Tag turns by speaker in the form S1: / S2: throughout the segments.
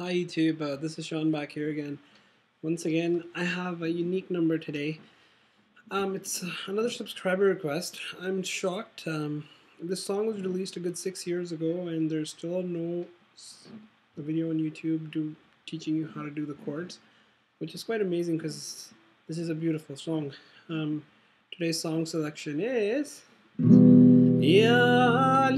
S1: Hi YouTube, uh, this is Shaun back here again. Once again, I have a unique number today. Um, it's another subscriber request. I'm shocked. Um, this song was released a good six years ago and there's still no video on YouTube do, teaching you how to do the chords, which is quite amazing because this is a beautiful song. Um, today's song selection is... Ya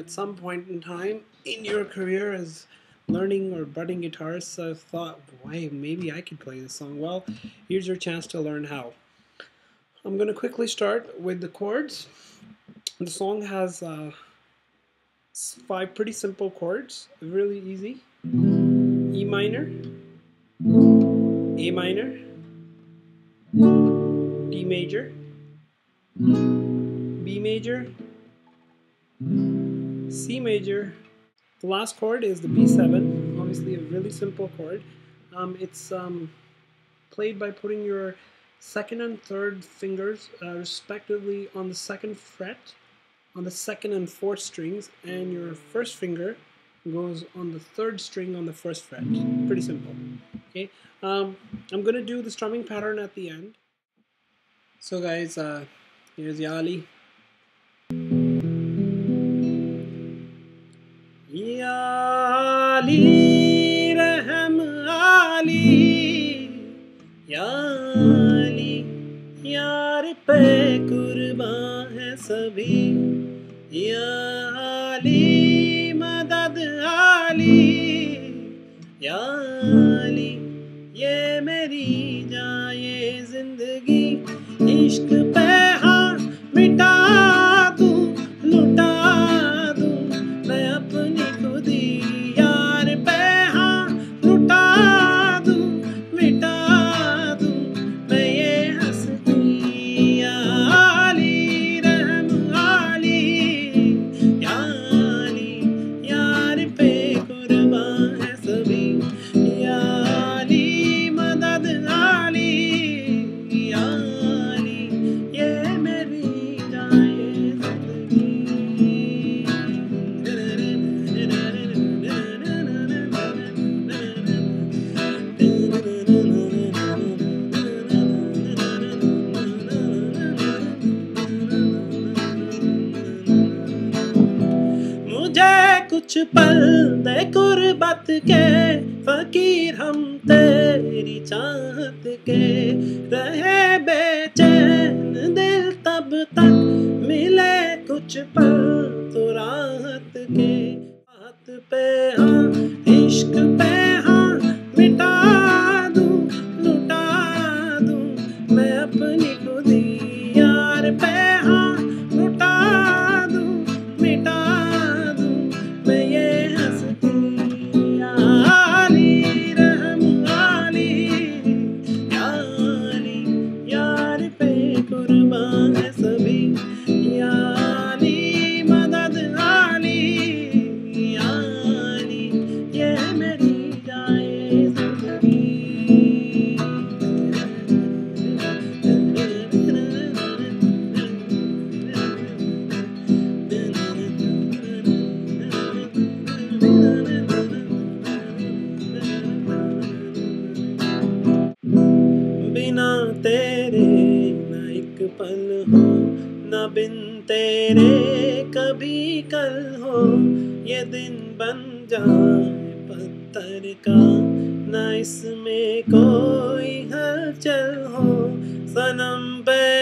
S1: at some point in time in your career as learning or budding guitarists, i thought, why, maybe I could play this song. Well, here's your chance to learn how. I'm going to quickly start with the chords. The song has uh, five pretty simple chords, really easy. E minor, A minor, D major, B major, C major. The last chord is the B7, obviously a really simple chord. Um, it's um, played by putting your second and third fingers uh, respectively on the second fret, on the second and fourth strings, and your first finger goes on the third string on the first fret. Pretty simple. Okay, um, I'm gonna do the strumming pattern at the end. So guys, uh, here's Ya वाली रहम आली याली यार पे कुर्बा है सभी। याली मदद आली यार कुछ पल दे कुर्बत के फकीर हम तेरी चाहत के रहे बेचैन दिल तब तक मिले कुछ पल तो राहत के हाथ पे हाँ इश्क पे हाँ मिटा दूँ, लुटा दूँ, मैं अपनी खुदी तेरे न एक पल हो, न बिन तेरे कभी कल हो। ये दिन बन जाए पत्थर का, न इसमें कोई हलचल हो। सनम पे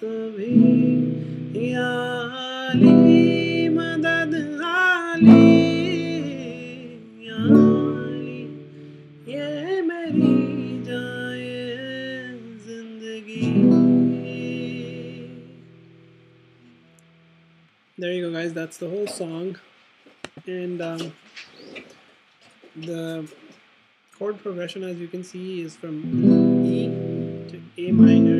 S1: सभी या अली मदद आली या अली ये मेरी जाए जिंदगी There you go, guys. That's the whole song, and um, the chord progression, as you can see, is from E to A minor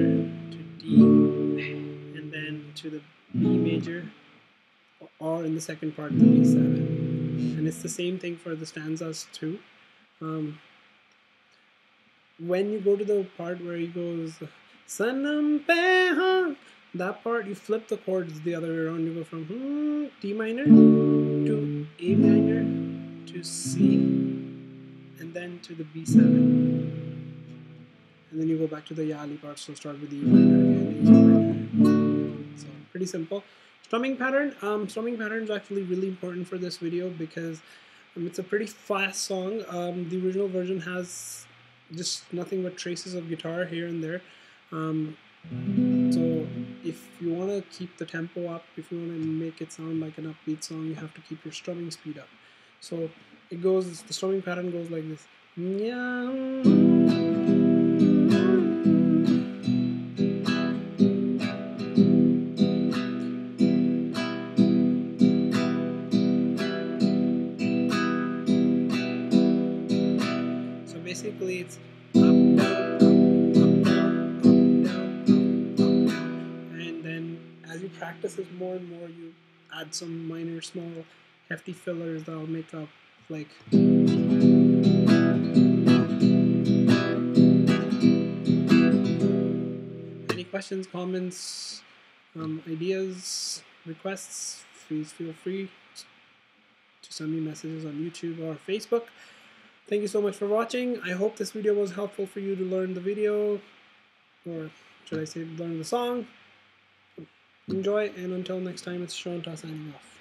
S1: to the B major, or in the second part, the B7. And it's the same thing for the stanzas too. Um, when you go to the part where he goes, Sanam that part you flip the chords the other way around. You go from hmm, D minor to A minor to C and then to the B7. And then you go back to the Yali part, so start with the E minor again, pretty simple. Strumming pattern. Um, strumming pattern is actually really important for this video because um, it's a pretty fast song. Um, the original version has just nothing but traces of guitar here and there. Um, so if you want to keep the tempo up, if you want to make it sound like an upbeat song, you have to keep your strumming speed up. So it goes, the strumming pattern goes like this. Basically it's up, down, up, down, up, down. And then as you practice this more and more, you add some minor, small, hefty fillers that'll make up like. Any questions, comments, um, ideas, requests, please feel free to send me messages on YouTube or Facebook. Thank you so much for watching. I hope this video was helpful for you to learn the video, or should I say learn the song. Enjoy, and until next time, it's Shaun Tah signing off.